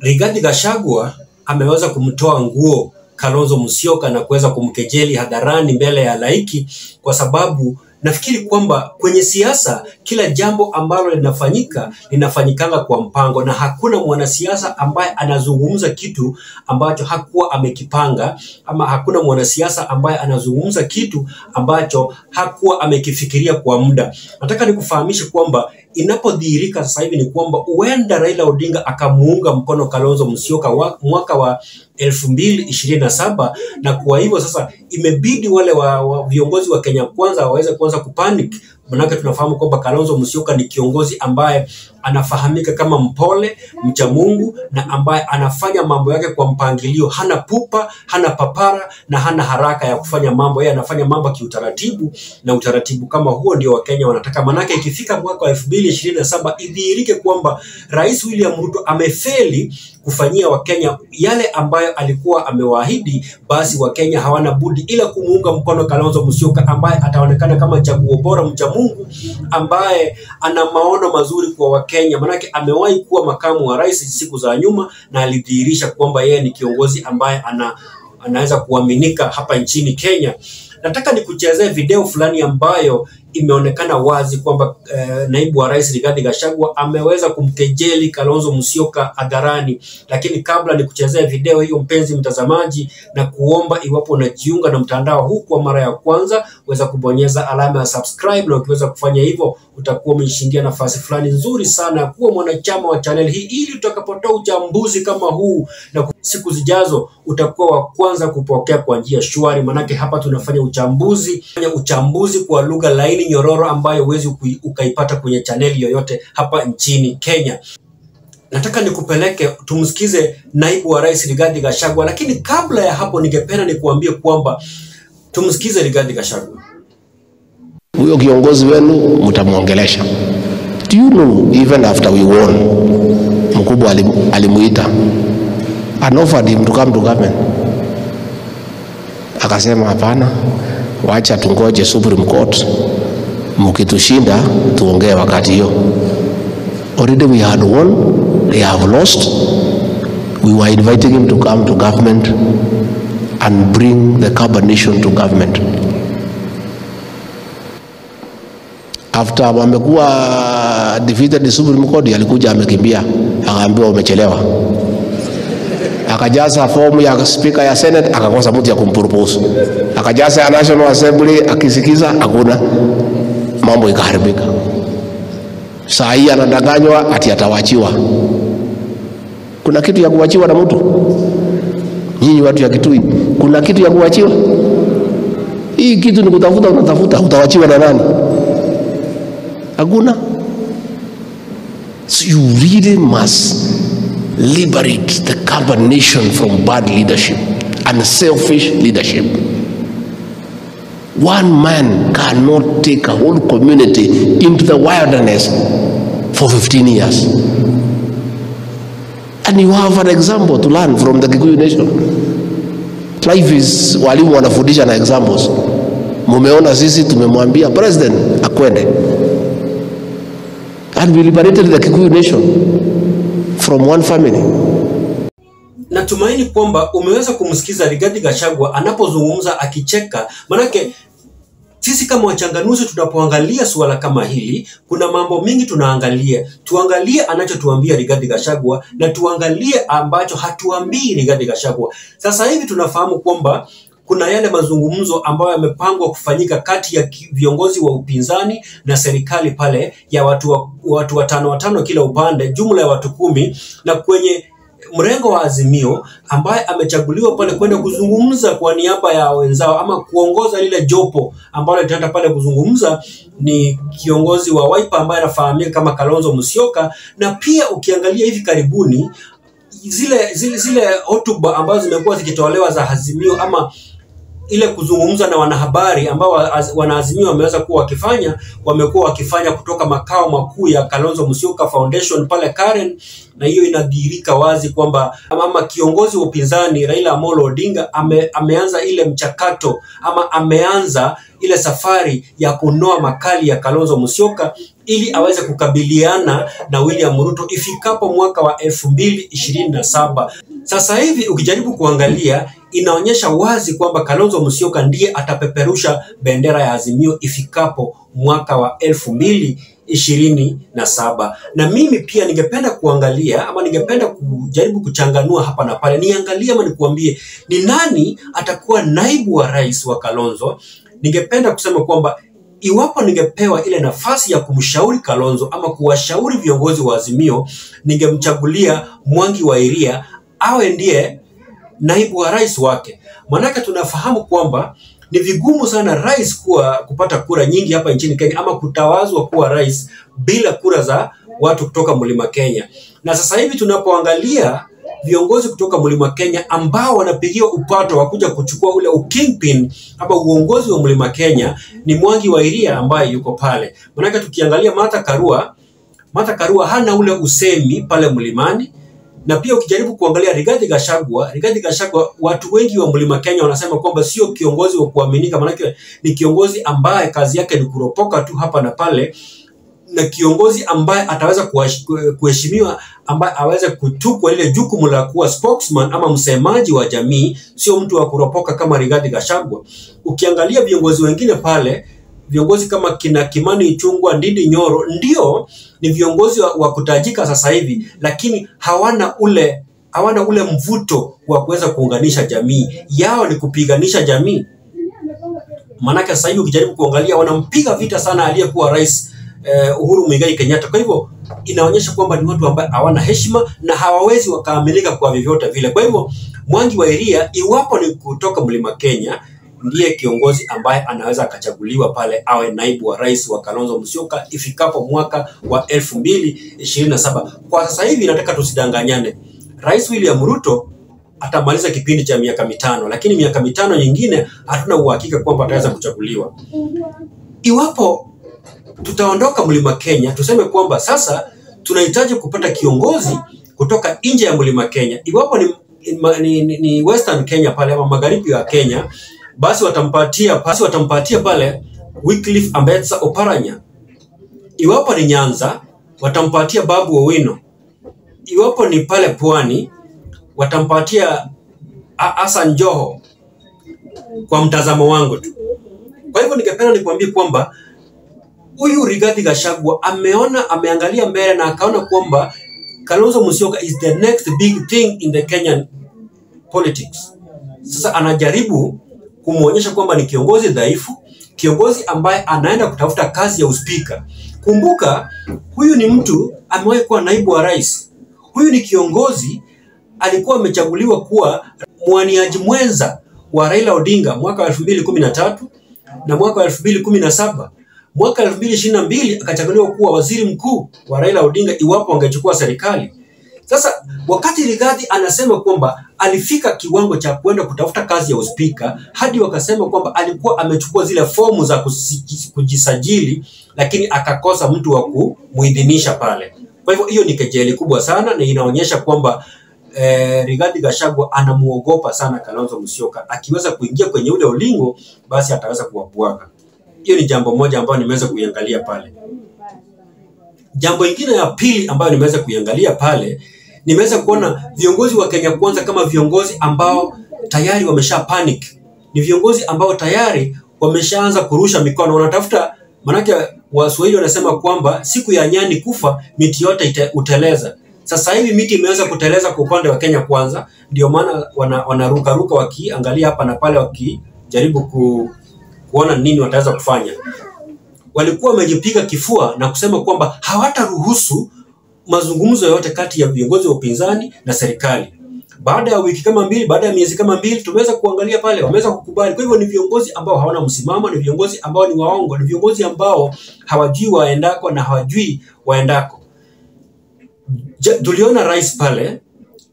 Rigathi Gachagua ameweza kumtoa nguo Kalonzo Musyoka na kuweza kumkejeli hadharani mbele ya laiki, kwa sababu nafikiri kwamba kwenye siasa kila jambo ambalo linafanyika linafanyikanga kwa mpango, na hakuna mwanasiasa ambaye anazungumza kitu ambacho hakuwa amekipanga, ama hakuna mwanasiasa ambaye anazungumza kitu ambacho hakuwa amekifikiria kwa muda. Nataka nikufahamishe kwamba inapodhihirika sasa hivi ni kwamba huenda Raila Odinga akamuunga mkono Kalonzo Musyoka wa, mwaka wa elfu mbili ishirini na saba na kwa hivyo sasa imebidi wale wa, wa viongozi wa Kenya Kwanza waweze kuanza kupanic, manake tunafahamu kwamba Kalonzo Musyoka ni kiongozi ambaye anafahamika kama mpole, mcha Mungu na ambaye anafanya mambo yake kwa mpangilio, hana pupa, hana papara na hana haraka ya kufanya mambo. Yeye anafanya mambo kiutaratibu, na utaratibu kama huo ndio Wakenya wanataka. Manake ikifika mwaka wa elfu mbili ishirini na saba idhihirike kwamba Rais William Ruto amefeli kufanyia Wakenya yale ambayo alikuwa amewaahidi, basi Wakenya hawana budi ila kumuunga mkono Kalonzo Musyoka ambaye ataonekana kama chaguo bora, mcha Mungu ambaye ana maono mazuri kwa Wakenya, manake amewahi kuwa makamu wa rais siku za nyuma na alidhihirisha kwamba yeye ni kiongozi ambaye ana anaweza kuaminika hapa nchini Kenya. Nataka nikuchezee video fulani ambayo imeonekana wazi kwamba eh, naibu wa rais Rigathi Gachagua ameweza kumkejeli Kalonzo Musyoka hadharani. Lakini kabla nikuchezee video hiyo, mpenzi mtazamaji, na kuomba iwapo unajiunga na mtandao huu kwa mara ya kwanza, uweza kubonyeza alama ya subscribe, na ukiweza kufanya hivyo utakuwa umeshindia nafasi fulani nzuri sana ya kuwa mwanachama wa channel hii, ili utakapotoa uchambuzi kama huu na siku zijazo utakuwa wa kwanza kupokea kwa njia shwari, manake hapa tunafanya uchambuzi, fanya uchambuzi kwa lugha laini nyororo ambayo huwezi ukaipata kwenye chaneli yoyote hapa nchini Kenya. Nataka nikupeleke tumsikize naibu wa rais Rigathi Gachagua, lakini kabla ya hapo ningependa nikuambie kwamba tumsikize Rigathi Gachagua. Huyo kiongozi wenu mtamwongelesha. Do you know even after we won, mkubwa alim- alimuita and offered him to come to government, akasema hapana, wacha tungoje Supreme Court, mkitushinda tuongee wakati hiyo. Already we had won, they have lost. We were inviting him to come to government and bring the Kaba nation to government. After wamekuwa defeated Supreme Court, alikuja amekimbia, akaambiwa umechelewa, akajaza fomu ya speaker ya Senate, akakosa mtu ya kumpropose, akajaza ya National Assembly, akisikiza hakuna, mambo ikaharibika. Saa hii anadanganywa ati atawachiwa. Kuna kitu ya kuwachiwa na mtu? Nyinyi watu ya Kitui, kuna kitu ya kuwachiwa? Hii kitu ni kutafuta, unatafuta, utawachiwa na nani? Hakuna. So you really must liberate the Kaaba nation from bad leadership and selfish leadership. One man cannot take a whole community into the wilderness for 15 years. And you have an example to learn from the Kikuyu nation. Life is walimu wanafundisha na examples. Mumeona sisi tumemwambia president akwende and we liberated the Kikuyu nation from one family. Natumaini kwamba umeweza kumsikiza Rigathi Gachagua anapozungumza akicheka, manake sisi kama wachanganuzi tunapoangalia suala kama hili, kuna mambo mingi tunaangalia. Tuangalie anachotuambia Rigathi Gachagua na tuangalie ambacho hatuambii Rigathi Gachagua. Sasa hivi tunafahamu kwamba kuna yale mazungumzo ambayo yamepangwa kufanyika kati ya viongozi wa upinzani na serikali pale ya watu wa, watu watano watano kila upande, jumla ya watu kumi, na kwenye mrengo wa Azimio ambaye amechaguliwa pale kwenda kuzungumza kwa niaba ya wenzao ama kuongoza lile jopo ambalo litaenda pale kuzungumza ni kiongozi wa Wiper ambaye anafahamika kama Kalonzo Musyoka, na pia ukiangalia hivi karibuni zile zile zile hotuba ambazo zimekuwa zikitolewa za Azimio ama ile kuzungumza na wanahabari ambao wanaazimia wameweza kuwa wakifanya wamekuwa wakifanya kutoka makao makuu ya Kalonzo Musyoka Foundation pale Karen, na hiyo inadhihirika wazi kwamba ama kiongozi wa upinzani Raila Amolo Odinga ame, ameanza ile mchakato ama ameanza ile safari ya kunoa makali ya Kalonzo Musyoka ili aweze kukabiliana na William Ruto ifikapo mwaka wa elfu mbili ishirini na saba. Sasa hivi ukijaribu kuangalia inaonyesha wazi kwamba Kalonzo Musyoka ndiye atapeperusha bendera ya Azimio ifikapo mwaka wa elfu mbili ishirini na saba. Na mimi pia ningependa kuangalia ama ningependa kujaribu kuchanganua hapa na pale, niangalie ama nikuambie ni nani atakuwa naibu wa rais wa Kalonzo. Ningependa kusema kwamba iwapo ningepewa ile nafasi ya kumshauri Kalonzo ama kuwashauri viongozi wa Azimio, ningemchagulia Mwangi wa Iria awe ndiye naibu wa rais wake. Maanake tunafahamu kwamba ni vigumu sana rais kuwa kupata kura nyingi hapa nchini Kenya ama kutawazwa kuwa rais bila kura za watu kutoka Mlima Kenya. Na sasa hivi tunapoangalia viongozi kutoka Mlima Kenya ambao wanapigiwa upato wa kuja kuchukua ule ukingpin ama uongozi wa Mlima Kenya ni Mwangi wa Iria ambaye yuko pale. Manake tukiangalia Martha Karua, Martha Karua hana ule usemi pale mlimani na pia ukijaribu kuangalia Rigathi Gachagua, Rigathi Gachagua, watu wengi wa Mlima Kenya wanasema kwamba sio kiongozi wa kuaminika, maanake ni kiongozi ambaye kazi yake ni kuropoka tu hapa na pale, na kiongozi ambaye ataweza kuheshimiwa, ambaye aweze kutukwa lile jukumu la kuwa spokesman ama msemaji wa jamii, sio mtu wa kuropoka kama Rigathi Gachagua. Ukiangalia viongozi wengine pale viongozi kama kina Kimani Ichung'wah, Ndindi Nyoro ndio ni viongozi wa, wa kutajika sasa hivi, lakini hawana ule hawana ule mvuto wa kuweza kuunganisha jamii. Yao ni kupiganisha jamii. Maanake sasa hivi ukijaribu kuangalia, wanampiga vita sana aliyekuwa rais eh, Uhuru Muigai Kenyatta. Kwa hivyo inaonyesha kwamba ni watu ambao hawana heshima na hawawezi wakaaminika kwa vyovyote vile. Kwa hivyo Mwangi wa Iria, iwapo ni kutoka Mlima Kenya, ndiye kiongozi ambaye anaweza akachaguliwa pale awe naibu wa rais wa Kalonzo Musyoka ifikapo mwaka wa elfu mbili ishirini na saba. Kwa sasa hivi nataka tusidanganyane, Rais William Ruto atamaliza kipindi cha miaka mitano, lakini miaka mitano nyingine hatuna uhakika kwamba ataweza kuchaguliwa. Iwapo tutaondoka Mlima Kenya, tuseme kwamba sasa tunahitaji kupata kiongozi kutoka nje ya Mlima Kenya. Iwapo ni, ni, ni, ni Western Kenya pale ama magharibi ya Kenya, basi watampatia basi watampatia pale Wycliffe Ambetsa Oparanya. Iwapo ni Nyanza, watampatia Babu Owino. Iwapo ni pale Pwani, watampatia Hassan Joho, kwa mtazamo wangu tu. Kwa hivyo ningependa nikwambie kwamba huyu Rigathi Gachagua ameona ameangalia mbele na akaona kwamba Kalonzo Musyoka is the next big thing in the Kenyan politics. Sasa anajaribu kumwonyesha kwamba ni kiongozi dhaifu, kiongozi ambaye anaenda kutafuta kazi ya uspika. Kumbuka huyu ni mtu amewahi kuwa naibu wa rais. Huyu ni kiongozi alikuwa amechaguliwa kuwa mwaniaji mwenza wa Raila Odinga mwaka wa 2013 na mwaka wa 2017. Mwaka 2022 akachaguliwa kuwa waziri mkuu wa Raila Odinga iwapo angechukua serikali. Sasa wakati Rigathi anasema kwamba alifika kiwango cha kwenda kutafuta kazi ya uspika, hadi wakasema kwamba alikuwa amechukua zile fomu za kujisajili, lakini akakosa mtu wa kumuidhinisha pale. Kwa hivyo hiyo ni kejeli kubwa sana, na inaonyesha kwamba eh, Rigathi Gachagua anamuogopa sana Kalonzo Musyoka. Akiweza kuingia kwenye ule ulingo, basi ataweza kuwabwaga. Hiyo ni jambo moja ambayo nimeweza kuiangalia pale. Jambo ingine ya pili ambayo nimeweza kuiangalia pale, nimeweza kuona viongozi wa Kenya Kwanza kama viongozi ambao tayari wamesha panic. Ni viongozi ambao tayari wameshaanza kurusha mikono, wanatafuta manake, Waswahili wanasema kwamba siku ya nyani kufa miti yote uteleza. Sasa hivi miti imeweza kuteleza kwa upande wa Kenya Kwanza, ndio maana wana, wanarukaruka wakiangalia hapa na pale wakijaribu ku, kuona nini wataweza kufanya walikuwa wamejipiga kifua na kusema kwamba hawataruhusu mazungumzo yote kati ya viongozi wa upinzani na serikali. Baada ya wiki kama mbili, baada ya miezi kama mbili, tumeweza kuangalia pale, wameweza kukubali. Kwa hivyo ni viongozi ambao hawana msimamo, ni viongozi ambao ni waongo, ni viongozi ambao hawajui waendako na hawajui waendako. Tuliona rais pale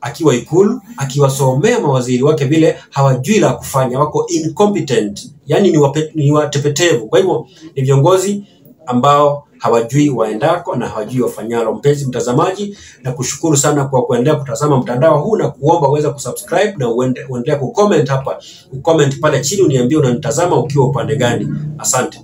akiwa Ikulu akiwasomea mawaziri wake vile hawajui la kufanya, wako incompetent, yani ni, wape, ni watepetevu. Kwa hivyo ni viongozi ambao hawajui waendako na hawajui wafanyalo. Mpenzi mtazamaji, na kushukuru sana kwa kuendelea kutazama mtandao huu na kuomba uweze kusubscribe na uende- uendelee kucomment hapa, ucomment pale chini uniambie unanitazama ukiwa upande gani. Asante.